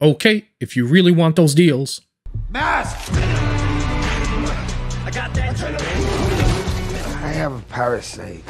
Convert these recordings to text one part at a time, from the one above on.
Okay, if you really want those deals. Mask! I got that. I have a parasite.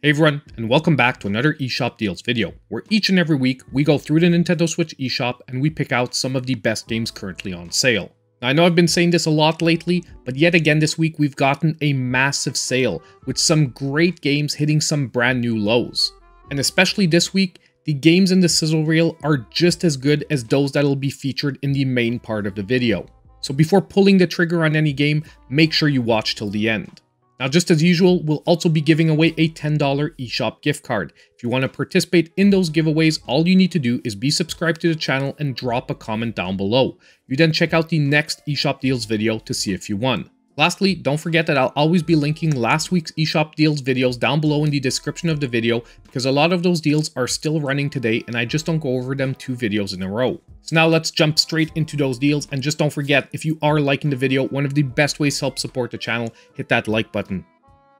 Hey everyone, and welcome back to another eShop Deals video, where each and every week we go through the Nintendo Switch eShop and we pick out some of the best games currently on sale. Now, I know I've been saying this a lot lately, but yet again this week we've gotten a massive sale, with some great games hitting some brand new lows. And especially this week, the games in the sizzle reel are just as good as those that'll be featured in the main part of the video. So before pulling the trigger on any game, make sure you watch till the end. Now, just as usual, we'll also be giving away a $10 eShop gift card. If you want to participate in those giveaways, all you need to do is be subscribed to the channel and drop a comment down below. You then check out the next eShop Deals video to see if you won. Lastly, don't forget that I'll always be linking last week's eShop Deals videos down below in the description of the video because a lot of those deals are still running today and I just don't go over them two videos in a row. So now let's jump straight into those deals and just don't forget, if you are liking the video, one of the best ways to help support the channel, hit that like button.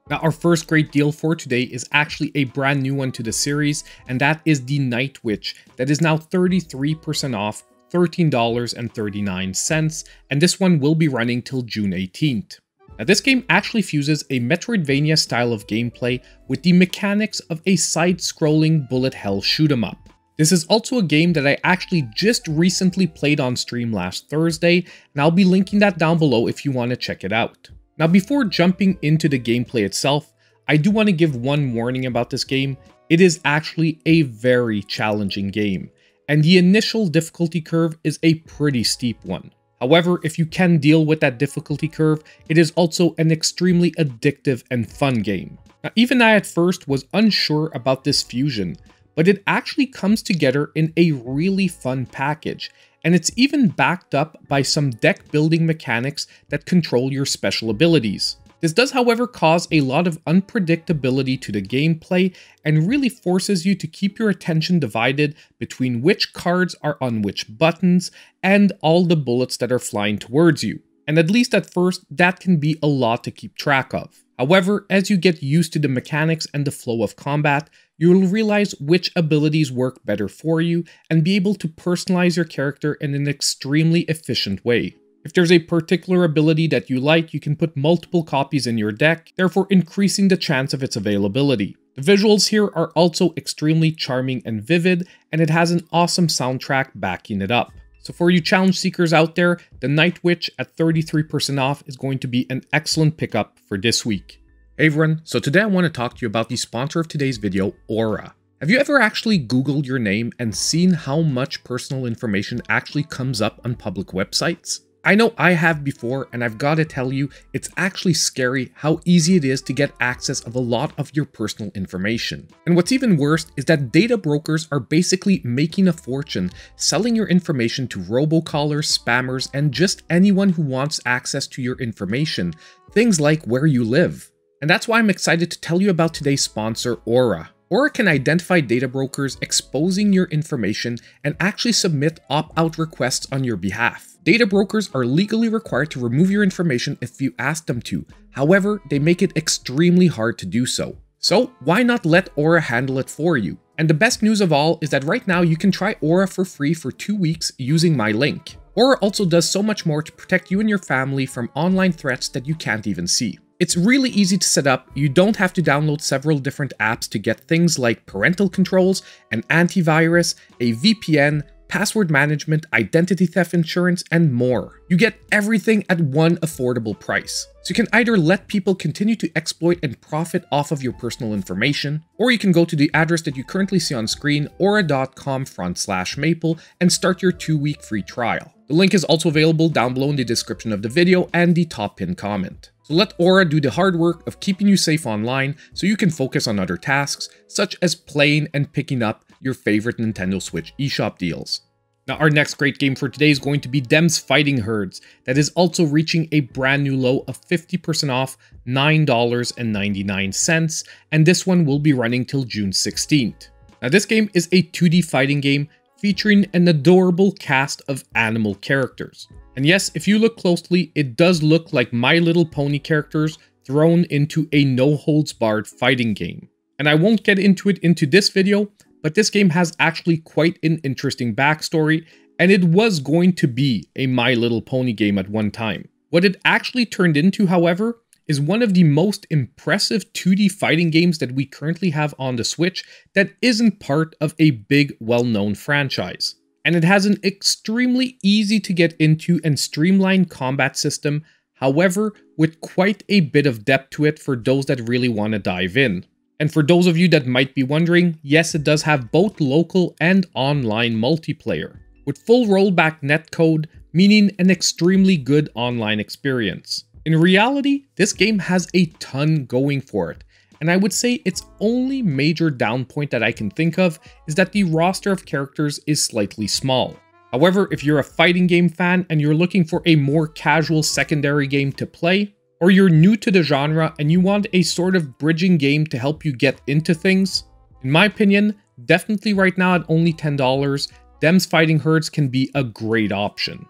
Now our first great deal for today is actually a brand new one to the series and that is the Knight Witch that is now 33% off $13.39, and this one will be running till June 18th. Now this game actually fuses a Metroidvania style of gameplay with the mechanics of a side-scrolling bullet hell shoot 'em up. This is also a game that I actually just recently played on stream last Thursday, and I'll be linking that down below if you want to check it out. Now before jumping into the gameplay itself, I do want to give one warning about this game. It is actually a very challenging game and the initial difficulty curve is a pretty steep one. However, if you can deal with that difficulty curve, it is also an extremely addictive and fun game. Now, even I at first was unsure about this fusion, but it actually comes together in a really fun package, and it's even backed up by some deck building mechanics that control your special abilities. This does, however, cause a lot of unpredictability to the gameplay and really forces you to keep your attention divided between which cards are on which buttons and all the bullets that are flying towards you. And at least at first, that can be a lot to keep track of. However, as you get used to the mechanics and the flow of combat, you will realize which abilities work better for you and be able to personalize your character in an extremely efficient way. If there's a particular ability that you like, you can put multiple copies in your deck, therefore increasing the chance of its availability. The visuals here are also extremely charming and vivid, and it has an awesome soundtrack backing it up. So for you challenge seekers out there, the Knight Witch at 33% off is going to be an excellent pickup for this week. Hey everyone, so today I want to talk to you about the sponsor of today's video, Aura. Have you ever actually Googled your name and seen how much personal information actually comes up on public websites? I know I have before, and I've got to tell you, it's actually scary how easy it is to get access of a lot of your personal information. And what's even worse is that data brokers are basically making a fortune selling your information to robocallers, spammers, and just anyone who wants access to your information, things like where you live. And that's why I'm excited to tell you about today's sponsor, Aura. Aura can identify data brokers exposing your information and actually submit opt-out requests on your behalf. Data brokers are legally required to remove your information if you ask them to. However, they make it extremely hard to do so. So why not let Aura handle it for you? And the best news of all is that right now you can try Aura for free for two weeks using my link. Aura also does so much more to protect you and your family from online threats that you can't even see. It's really easy to set up, you don't have to download several different apps to get things like parental controls, an antivirus, a VPN, password management, identity theft insurance, and more. You get everything at one affordable price. So you can either let people continue to exploit and profit off of your personal information, or you can go to the address that you currently see on screen, aura.com front slash maple, and start your two-week free trial. The link is also available down below in the description of the video and the top pin comment. So let Aura do the hard work of keeping you safe online so you can focus on other tasks, such as playing and picking up your favorite Nintendo Switch eShop deals. Now, our next great game for today is going to be Them's Fighting Herds, that is also reaching a brand new low of 50% off $9.99, and this one will be running till June 16th. Now, this game is a 2D fighting game featuring an adorable cast of animal characters. And yes, if you look closely, it does look like My Little Pony characters thrown into a no-holds-barred fighting game. And I won't get into it into this video, but this game has actually quite an interesting backstory, and it was going to be a My Little Pony game at one time. What it actually turned into, however, is one of the most impressive 2D fighting games that we currently have on the Switch that isn't part of a big, well-known franchise. And it has an extremely easy to get into and streamlined combat system, however, with quite a bit of depth to it for those that really want to dive in. And for those of you that might be wondering, yes, it does have both local and online multiplayer, with full rollback netcode, meaning an extremely good online experience. In reality, this game has a ton going for it, and I would say its only major down point that I can think of is that the roster of characters is slightly small. However, if you're a fighting game fan and you're looking for a more casual secondary game to play, or you're new to the genre and you want a sort of bridging game to help you get into things, in my opinion, definitely right now at only $10, Them's Fighting Herds can be a great option.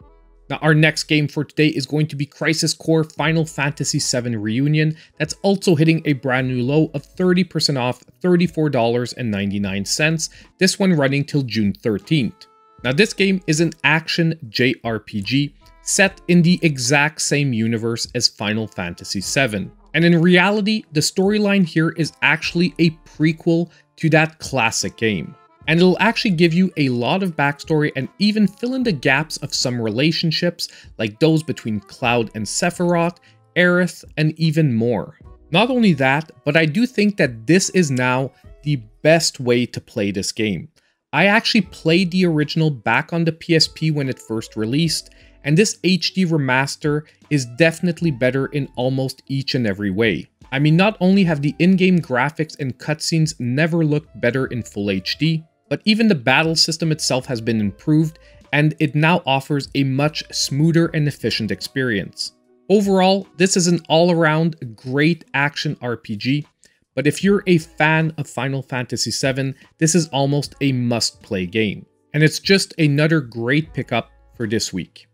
Now, our next game for today is going to be Crisis Core Final Fantasy VII Reunion. That's also hitting a brand new low of 30% off $34.99. This one running till June 13th. Now, this game is an action JRPG set in the exact same universe as Final Fantasy VII. And in reality, the storyline here is actually a prequel to that classic game and it'll actually give you a lot of backstory and even fill in the gaps of some relationships like those between Cloud and Sephiroth, Aerith, and even more. Not only that, but I do think that this is now the best way to play this game. I actually played the original back on the PSP when it first released, and this HD remaster is definitely better in almost each and every way. I mean, not only have the in-game graphics and cutscenes never looked better in full HD, but even the battle system itself has been improved and it now offers a much smoother and efficient experience. Overall, this is an all-around great action RPG, but if you're a fan of Final Fantasy VII, this is almost a must-play game. And it's just another great pickup for this week.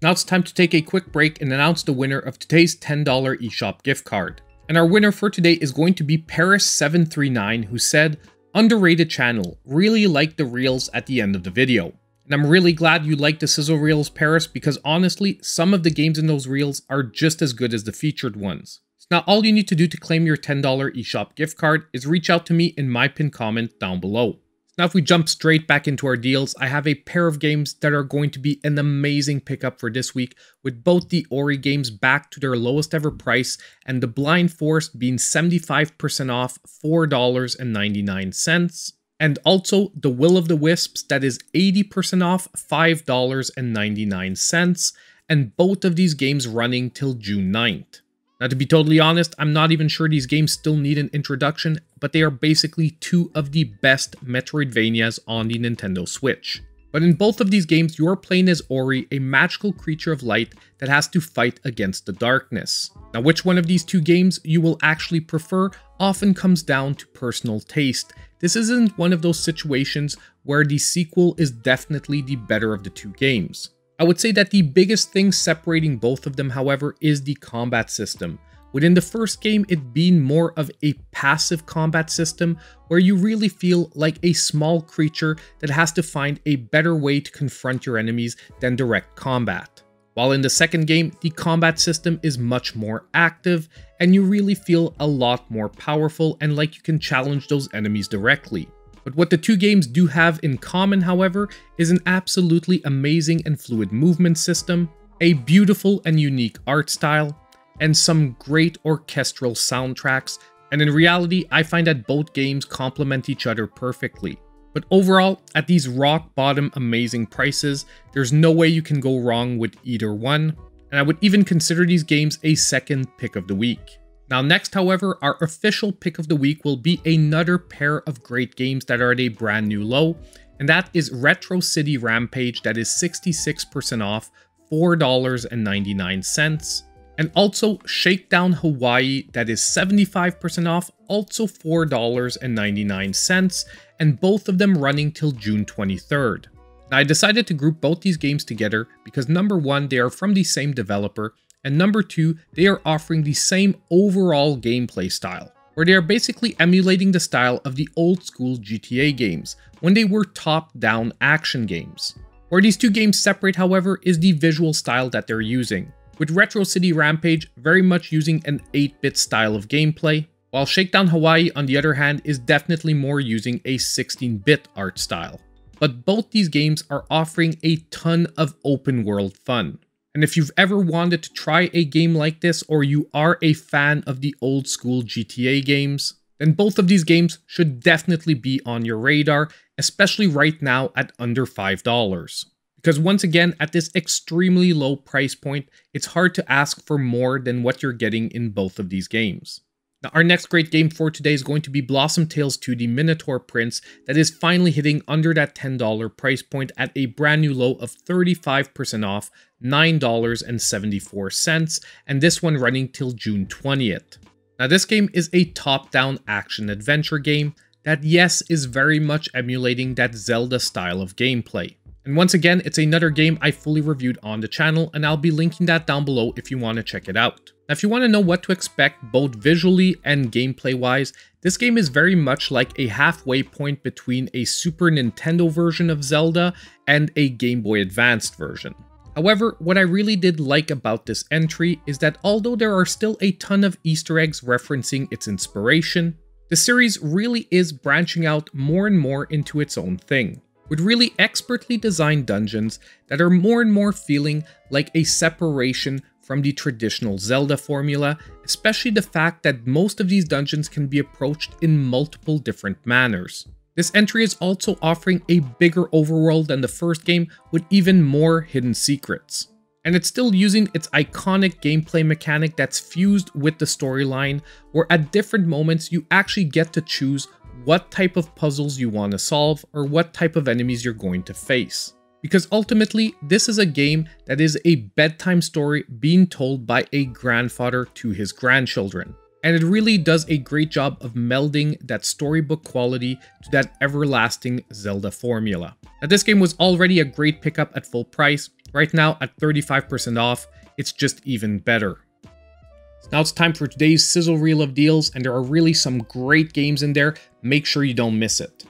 Now it's time to take a quick break and announce the winner of today's $10 eShop gift card. And our winner for today is going to be Paris739 who said, Underrated channel, really like the reels at the end of the video. And I'm really glad you like the sizzle reels Paris because honestly, some of the games in those reels are just as good as the featured ones. Now all you need to do to claim your $10 eShop gift card is reach out to me in my pinned comment down below. Now if we jump straight back into our deals, I have a pair of games that are going to be an amazing pickup for this week, with both the Ori games back to their lowest ever price and the Blind Forest being 75% off $4.99. And also the Will of the Wisps that is 80% off $5.99, and both of these games running till June 9th. Now, to be totally honest, I'm not even sure these games still need an introduction, but they are basically two of the best Metroidvanias on the Nintendo Switch. But in both of these games, you are playing as Ori, a magical creature of light that has to fight against the darkness. Now, which one of these two games you will actually prefer often comes down to personal taste. This isn't one of those situations where the sequel is definitely the better of the two games. I would say that the biggest thing separating both of them, however, is the combat system. Within the first game, it being more of a passive combat system where you really feel like a small creature that has to find a better way to confront your enemies than direct combat. While in the second game, the combat system is much more active and you really feel a lot more powerful and like you can challenge those enemies directly. But what the two games do have in common, however, is an absolutely amazing and fluid movement system, a beautiful and unique art style, and some great orchestral soundtracks, and in reality, I find that both games complement each other perfectly. But overall, at these rock bottom amazing prices, there's no way you can go wrong with either one, and I would even consider these games a second pick of the week. Now next, however, our official pick of the week will be another pair of great games that are at a brand new low, and that is Retro City Rampage that is 66% off, $4.99. And also Shakedown Hawaii that is 75% off, also $4.99, and both of them running till June 23rd. Now I decided to group both these games together because number one, they are from the same developer, and number two, they are offering the same overall gameplay style. where they are basically emulating the style of the old school GTA games, when they were top-down action games. Where these two games separate, however, is the visual style that they're using, with Retro City Rampage very much using an 8-bit style of gameplay, while Shakedown Hawaii on the other hand is definitely more using a 16-bit art style. But both these games are offering a ton of open world fun. And if you've ever wanted to try a game like this or you are a fan of the old school GTA games, then both of these games should definitely be on your radar, especially right now at under $5. Because once again, at this extremely low price point, it's hard to ask for more than what you're getting in both of these games. Now, our next great game for today is going to be Blossom Tales 2 The Minotaur Prince that is finally hitting under that $10 price point at a brand new low of 35% off, $9.74, and this one running till June 20th. Now, this game is a top-down action adventure game that, yes, is very much emulating that Zelda style of gameplay. And once again, it's another game I fully reviewed on the channel, and I'll be linking that down below if you want to check it out. Now, if you want to know what to expect both visually and gameplay wise, this game is very much like a halfway point between a Super Nintendo version of Zelda and a Game Boy Advanced version. However, what I really did like about this entry is that although there are still a ton of easter eggs referencing its inspiration, the series really is branching out more and more into its own thing, with really expertly designed dungeons that are more and more feeling like a separation from the traditional Zelda formula, especially the fact that most of these dungeons can be approached in multiple different manners. This entry is also offering a bigger overworld than the first game with even more hidden secrets. And it's still using its iconic gameplay mechanic that's fused with the storyline, where at different moments you actually get to choose what type of puzzles you want to solve or what type of enemies you're going to face. Because ultimately, this is a game that is a bedtime story being told by a grandfather to his grandchildren. And it really does a great job of melding that storybook quality to that everlasting Zelda formula. Now this game was already a great pickup at full price, right now at 35% off, it's just even better. Now it's time for today's sizzle reel of deals and there are really some great games in there, make sure you don't miss it.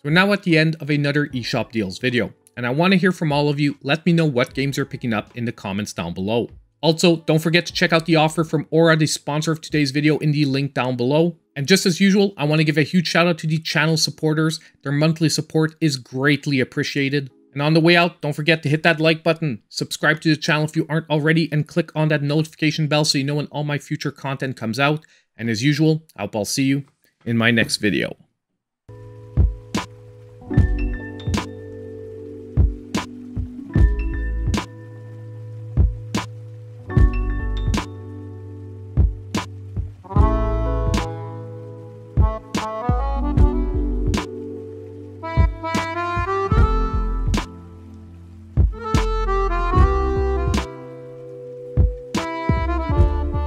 So we're now at the end of another eShop Deals video, and I want to hear from all of you. Let me know what games you're picking up in the comments down below. Also, don't forget to check out the offer from Aura, the sponsor of today's video, in the link down below. And just as usual, I want to give a huge shout out to the channel supporters. Their monthly support is greatly appreciated. And on the way out, don't forget to hit that like button, subscribe to the channel if you aren't already, and click on that notification bell so you know when all my future content comes out. And as usual, I hope I'll see you in my next video.